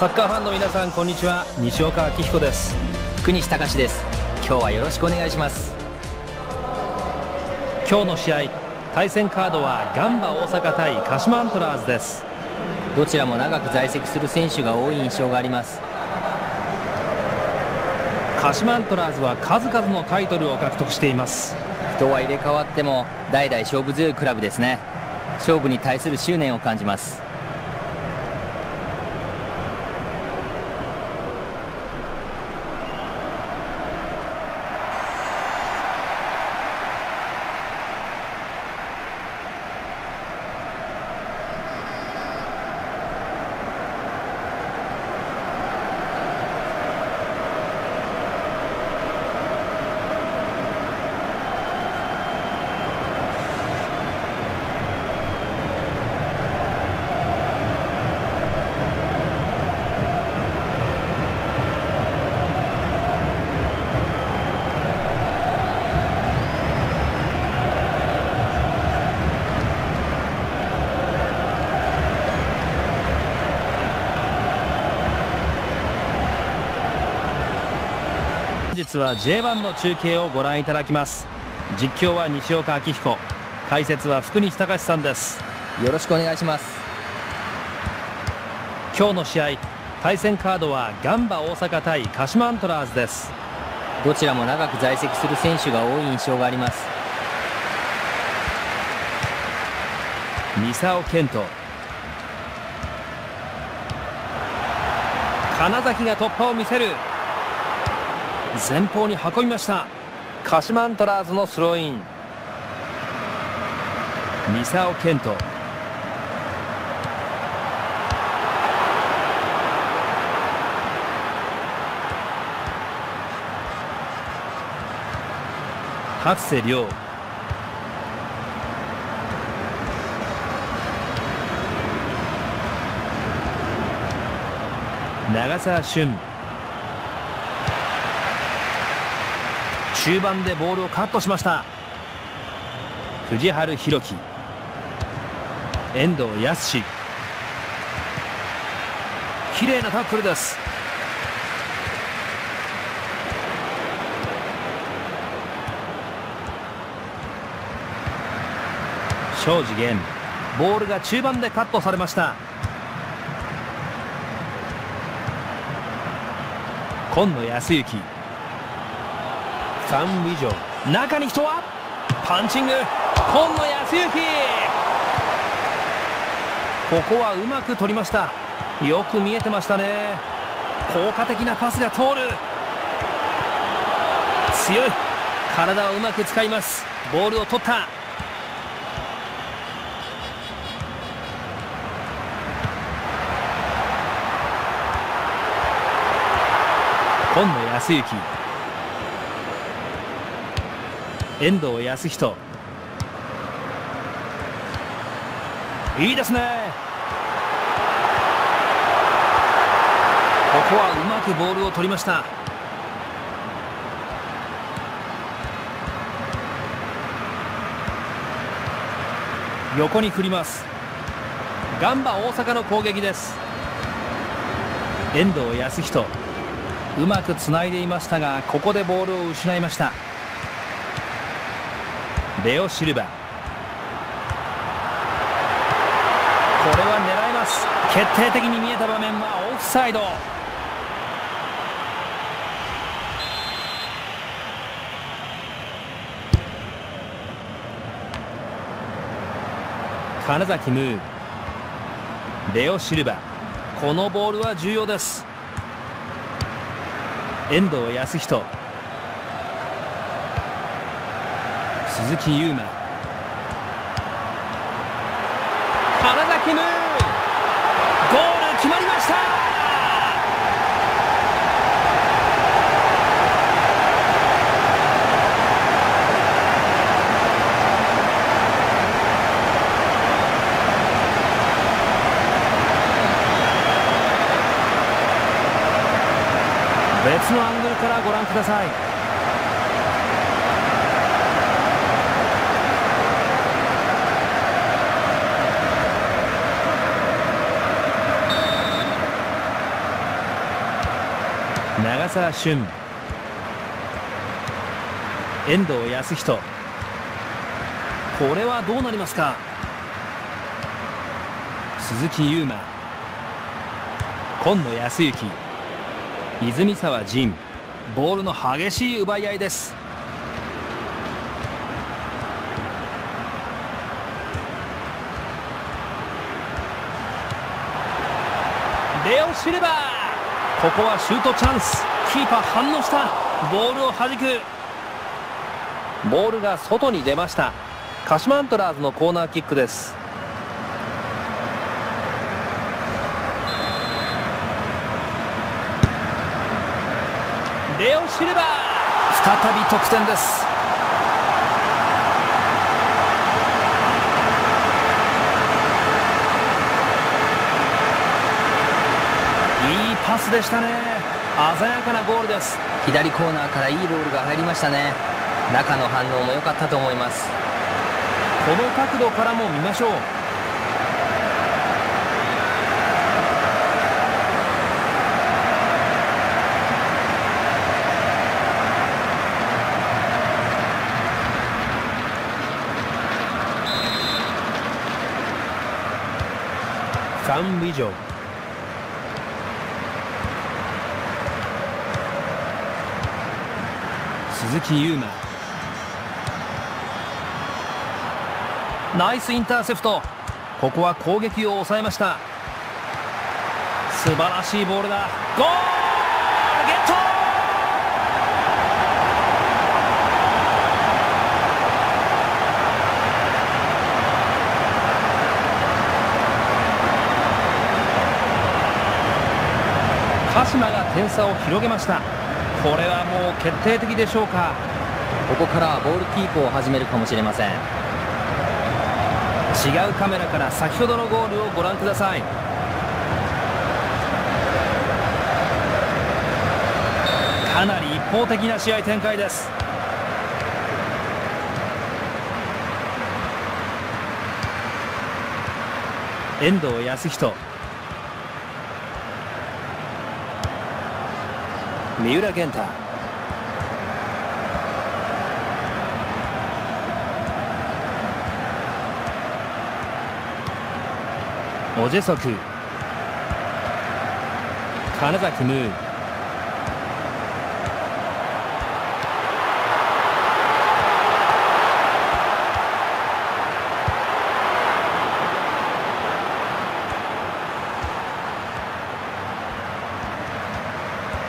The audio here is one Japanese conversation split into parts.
サッカーファンの皆さんこんにちは。西岡明彦です。福西隆です。今日はよろしくお願いします。今日の試合対戦カードはガンバ大阪対鹿島アントラーズです。どちらも長く在籍する選手が多い印象があります。鹿島アントラーズは数々のタイトルを獲得しています。人は入れ替わっても代々勝負強いクラブですね。勝負に対する執念を感じます日は J1 の中継をご覧いただきます。実況は西岡明彦。解説は福西隆さんです。よろしくお願いします。今日の試合対戦カードはガンバ大阪対鹿島アントラーズです。どちらも長く在籍する選手が多い印象があります。三沢健人。金崎が突破を見せる前方に運びました。鹿島アントラーズのスローイン。三沢健人初瀬亮。長澤俊中盤でボールをカットしました。藤原弘樹。遠藤康綺麗なタックルです。庄司源ボールが中盤でカットされました。今野康之。ファン・ウィジョン中に人はパンチング。今野康之。ここはうまく取りました。よく見えてましたね。効果的なパスが通る。強い。体をうまく使います。ボールを取った。今野康之。遠藤康人いいですね。ここはうまくボールを取りました。横に振ります。ガンバ大阪の攻撃です。遠藤康人うまくつないでいましたがここでボールを失いました。レオ・シルバこれは狙います。決定的に見えた場面はオフサイド。金崎ムー。レオ・シルバこのボールは重要です。遠藤康人鈴木優馬花崎ムーゴール決まりました。別のアングルからご覧ください長澤俊遠藤康人これはどうなりますか？鈴木優馬今野康之。泉沢仁。ボールの激しい奪い合いです。レオ・シルバー。ここはシュートチャンス。キーパー反応した。ボールを弾く。ボールが外に出ました。鹿島アントラーズのコーナーキックです。レオ・シルバー。再び得点です。いいパスでしたね。鮮やかなゴールです。左コーナーからいいボールが入りましたね。中の反応も良かったと思います。この角度からも見ましょう。ファン・ウィジョン鈴木優馬ナイスインターセプト。ここは攻撃を抑えました。素晴らしいボールだ。ゴール！ゲット！鹿島が点差を広げました。これはもう決定的でしょうか。ここからはボールキープを始めるかもしれません。違うカメラから先ほどのゴールをご覧ください。かなり一方的な試合展開です。遠藤康人三浦健太。オジェソク金崎ムー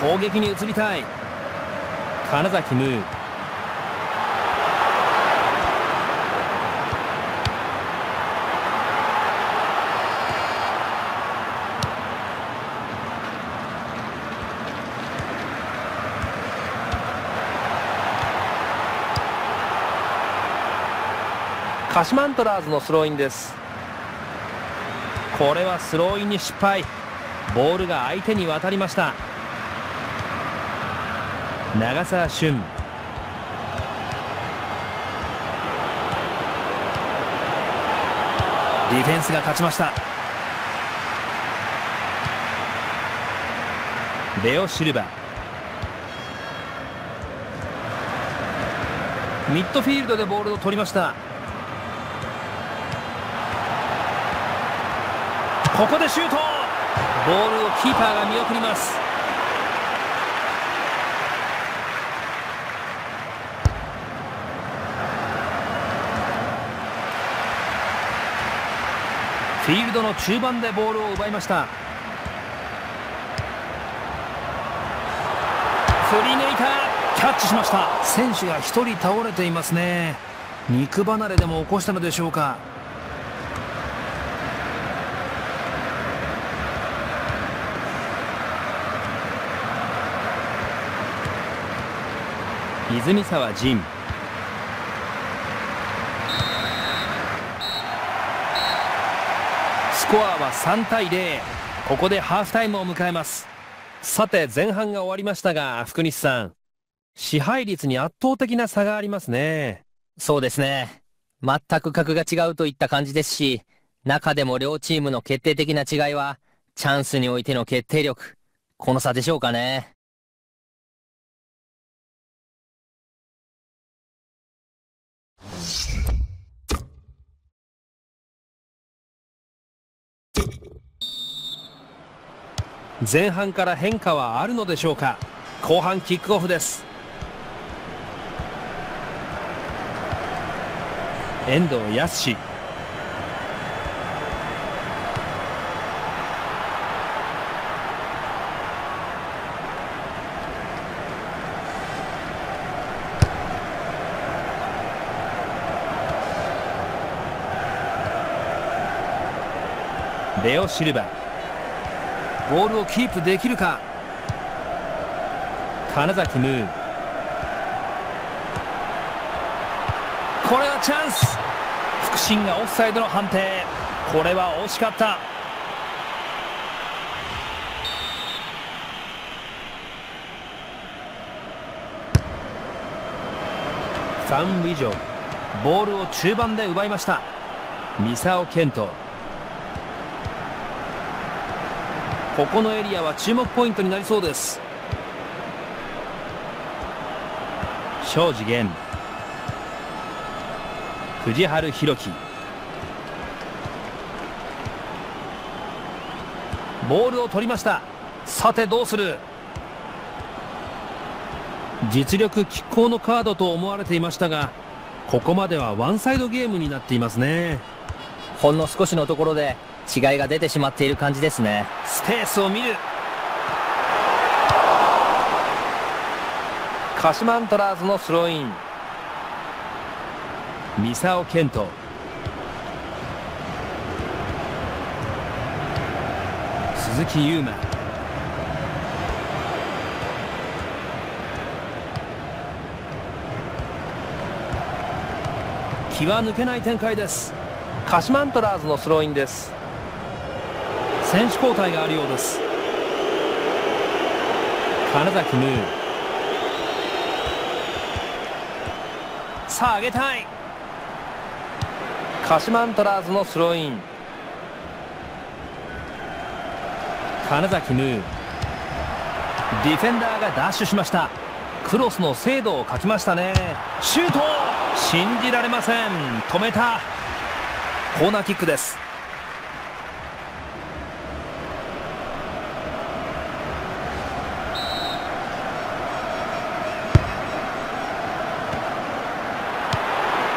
攻撃に移りたい。金崎ムー。鹿島アントラーズのスローインです。これはスローインに失敗。ボールが相手に渡りました。長澤俊ディフェンスが勝ちました。レオ・シルバ。ミッドフィールドでボールを取りました。ここでシュート。ボールをキーパーが見送ります。フィールドの中盤でボールを奪いました。振り抜いたキャッチしました。選手が1人倒れていますね。肉離れでも起こしたのでしょうか。泉沢仁。コアは3対0ここでハーフタイムを迎えます。さて前半が終わりましたが福西さん支配率に圧倒的な差がありますね。そうですね。全く格が違うといった感じですし中でも両チームの決定的な違いはチャンスにおいての決定力この差でしょうかね。前半から変化はあるのでしょうか？後半キックオフです。遠藤康レオ・シルバ。ボールをキープできるか？金崎ムー。これはチャンス。副審がオフサイドの判定。これは惜しかった。ファン・ウィジョボールを中盤で奪いました。三沢健人ここのエリアは注目ポイントになりそうです。庄司源藤原弘樹。ボールを取りました。さてどうする？実力拮抗のカードと思われていましたがここまではワンサイドゲームになっていますね。ほんの少しのところで違いが出てしまっている感じですね。スペースを見る。鹿島アントラーズのスローイン。三沢健人鈴木優馬。気が抜けない展開です。鹿島アントラーズのスローインです。選手交代があるようです。金崎ムー。さあ上げたい。鹿島アントラーズのスローイン。金崎ムー。ディフェンダーがダッシュしました。クロスの精度を欠きましたね。シュート！信じられません。止めた。コーナーキックです。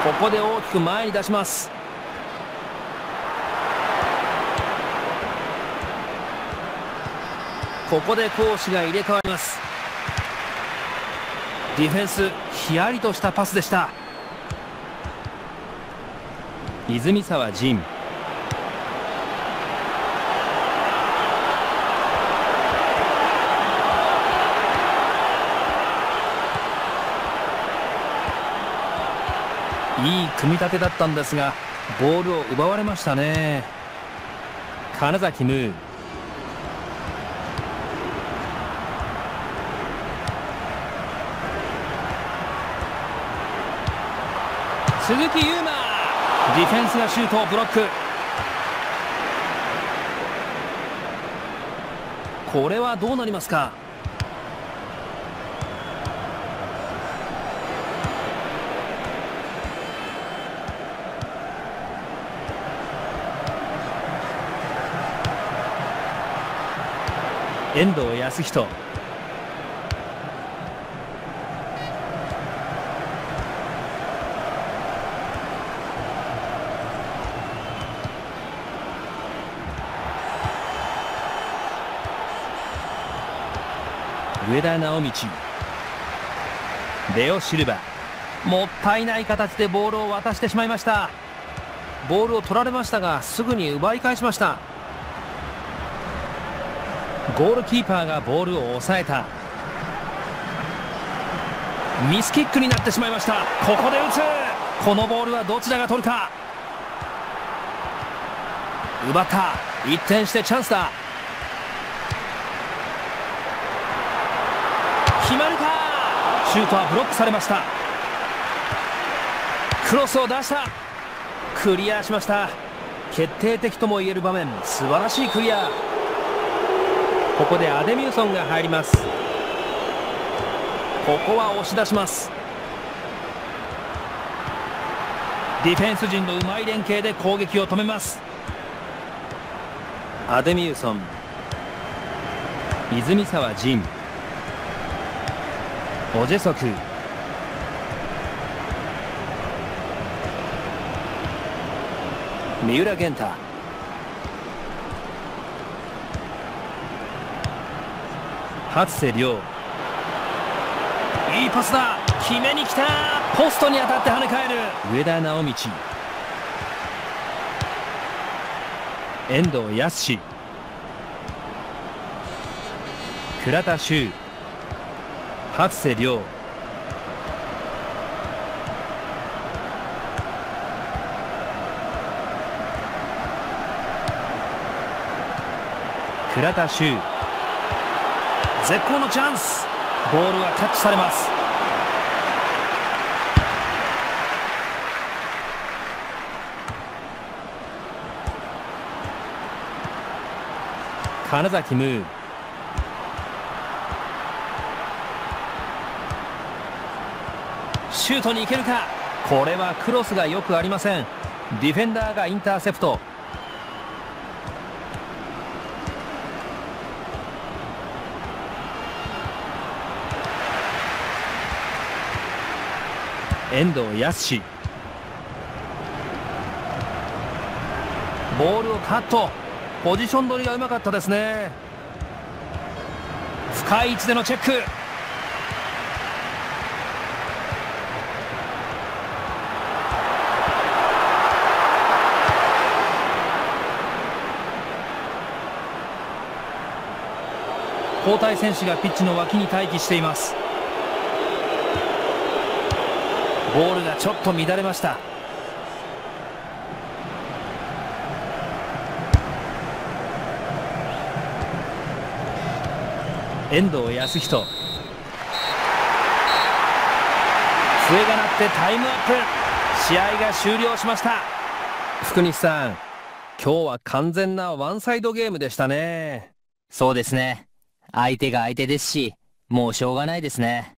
ここで大きく前に出します。ここで攻守が入れ替わります。ディフェンスヒヤリとしたパスでした。泉沢仁。いい組み立てだったんですがボールを奪われましたね。金崎ムー。鈴木優馬ディフェンスがシュートをブロック。これはどうなりますか？遠藤康人上田直道。レオ・シルバ。もったいない形でボールを渡してしまいました。ボールを取られましたがすぐに奪い返しました。ゴールキーパーがボールを抑えた。ミスキックになってしまいました。ここで打つ。このボールはどちらが取るか。奪った。一転してチャンスだ。決まるか。シュートはブロックされました。クロスを出した。クリアしました。決定的ともいえる場面。素晴らしいクリア。ここでアデミューソンが入ります。ここは押し出します。ディフェンス陣のうまい連携で攻撃を止めます。アデミューソン。泉沢仁。オジェソク。三浦源太。初瀬亮いいパスだ。決めに来た。ポストに当たって跳ね返る。上田直道。遠藤康倉田修。初瀬亮倉田修。絶好のチャンス。ボールはキャッチされます。金崎ムー。シュートに行けるか。これはクロスがよくありません。ディフェンダーがインターセプト。遠藤康ボールをカット。ポジション取りがうまかったですね。深い位置でのチェック。交代選手がピッチの脇に待機しています。ボールがちょっと乱れました。遠藤康人笛が鳴ってタイムアップ。試合が終了しました。福西さん今日は完全なワンサイドゲームでしたね。そうですね。相手が相手ですし、もうしょうがないですね。